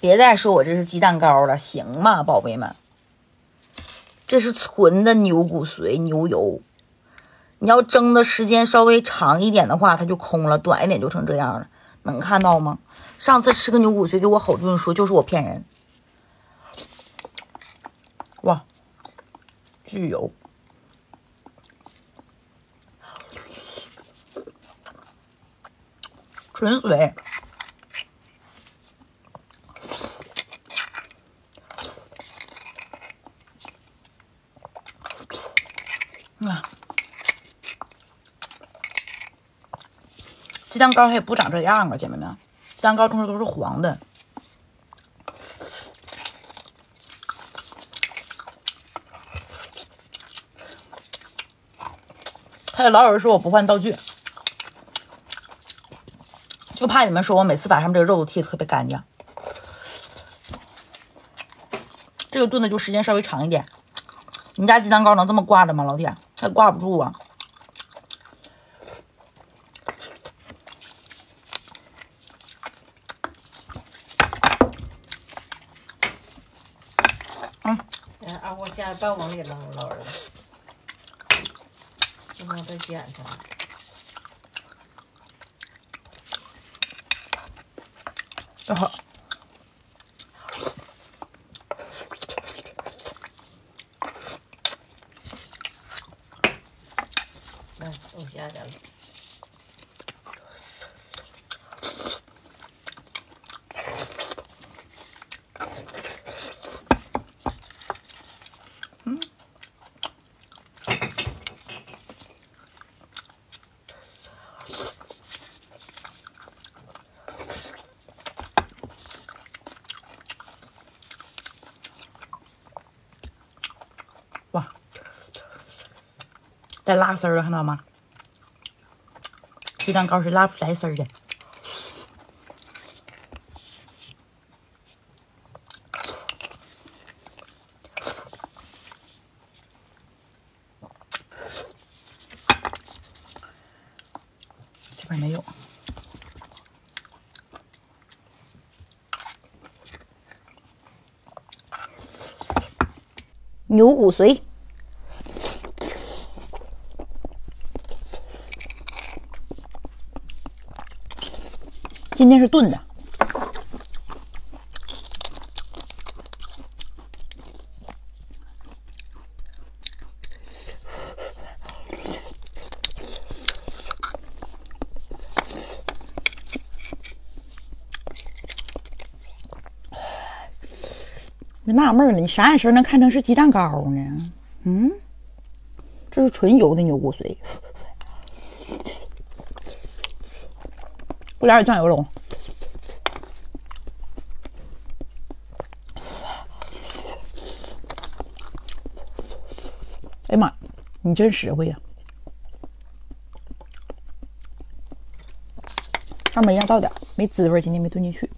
别再说我这是鸡蛋糕了，行吗，宝贝们？这是纯的牛骨髓、牛油。你要蒸的时间稍微长一点的话，它就空了；短一点就成这样了。能看到吗？上次吃个牛骨髓，给我好顿说就是我骗人。哇，巨油！纯水，蛋糕它也不长这样啊，姐妹们，鸡蛋糕通常都是黄的。还有老有人说我不换道具。就怕你们说我每次把上面这个肉都剔的特别干净，这个炖的就时间稍微长一点。你家鸡蛋糕能这么挂着吗，老铁？它挂不住啊。嗯，家半往里扔，老儿子，让我再捡去。正好，来，我下去了。带拉丝儿的，看到吗？鸡蛋糕是拉不出来丝儿的。这边没有。牛骨髓，今天是炖的。纳闷了，你啥眼神能看成是鸡蛋糕呢？嗯，这是纯油的牛骨髓，不加点酱油了。哎呀妈，你真实惠呀！上面一样倒点，没滋味，今天没炖进去。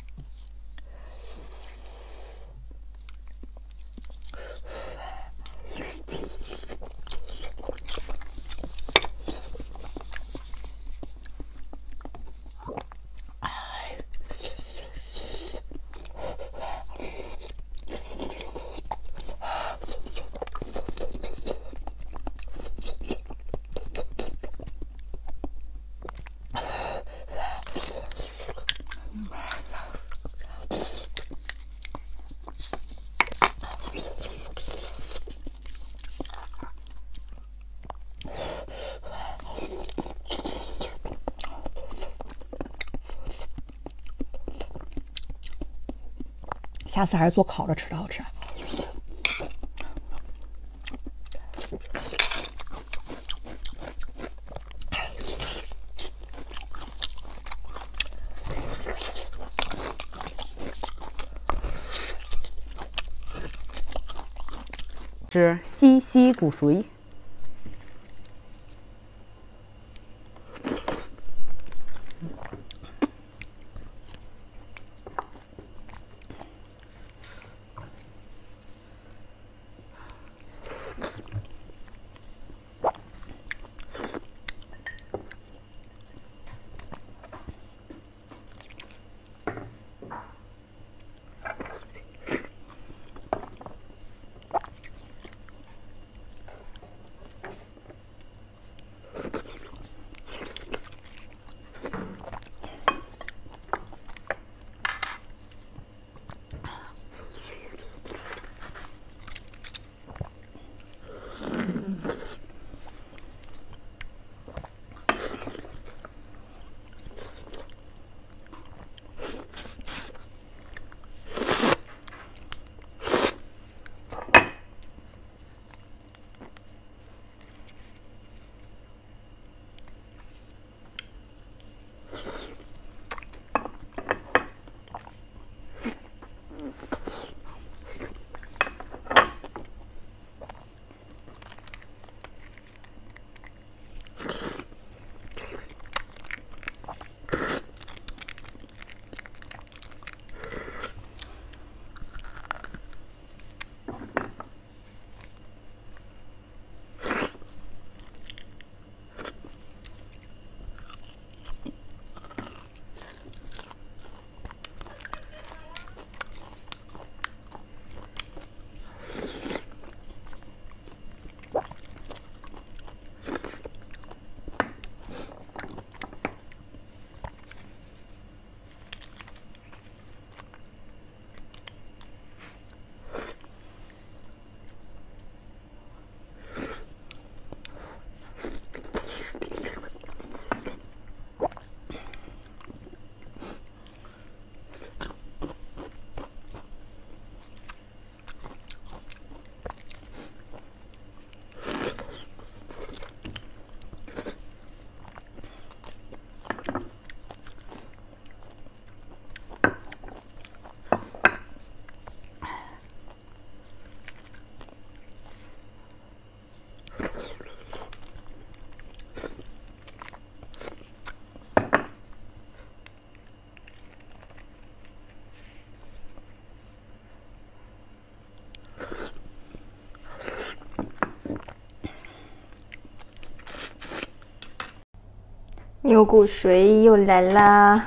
下次还是做烤着吃的好吃。是西溪骨髓。牛骨髓又来啦！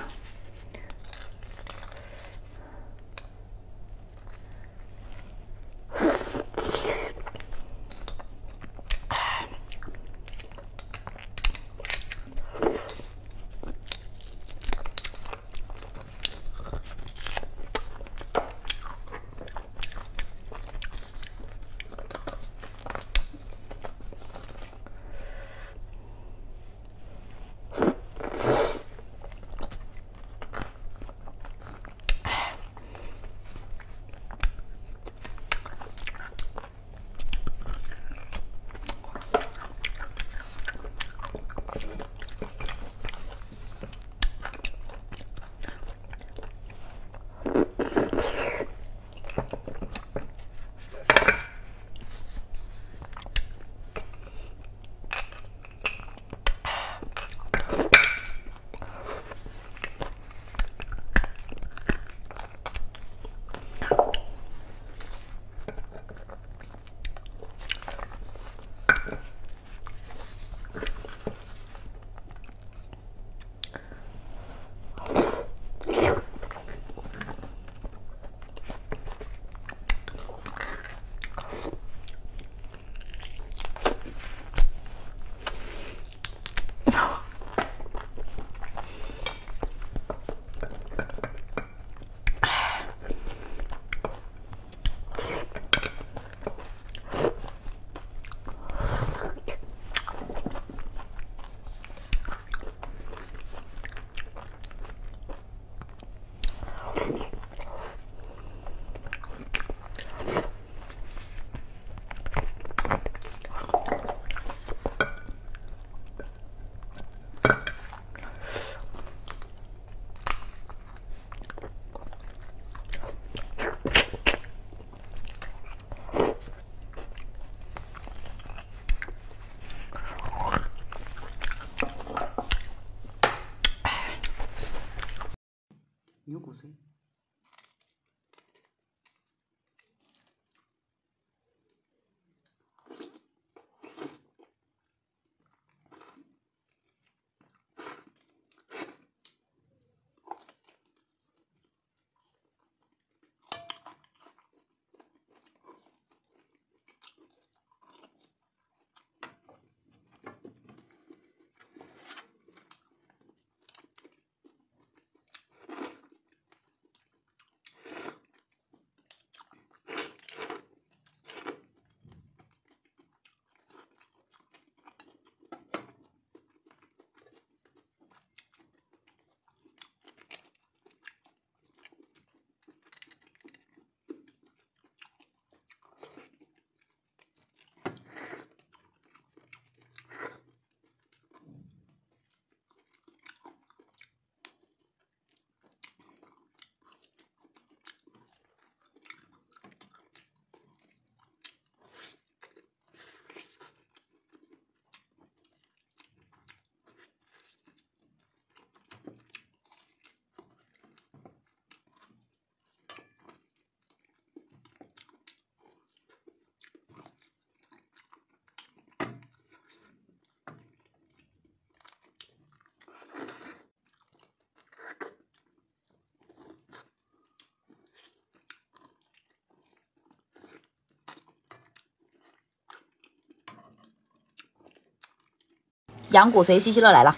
羊骨髓，西西乐来了。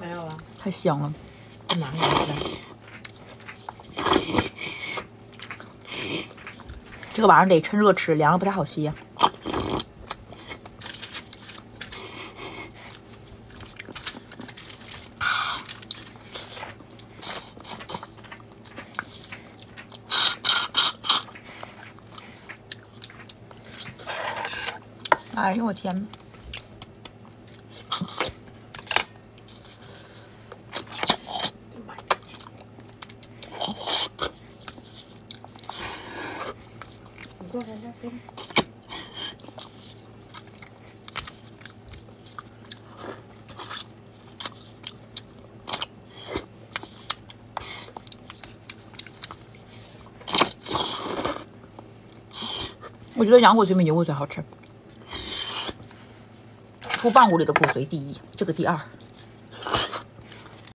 没有了，太香了。这个玩意儿得趁热吃，凉了不太好吸呀、哎呦，我天！我觉得羊火腿比牛火腿好吃。出棒骨里的骨髓第一，这个第二。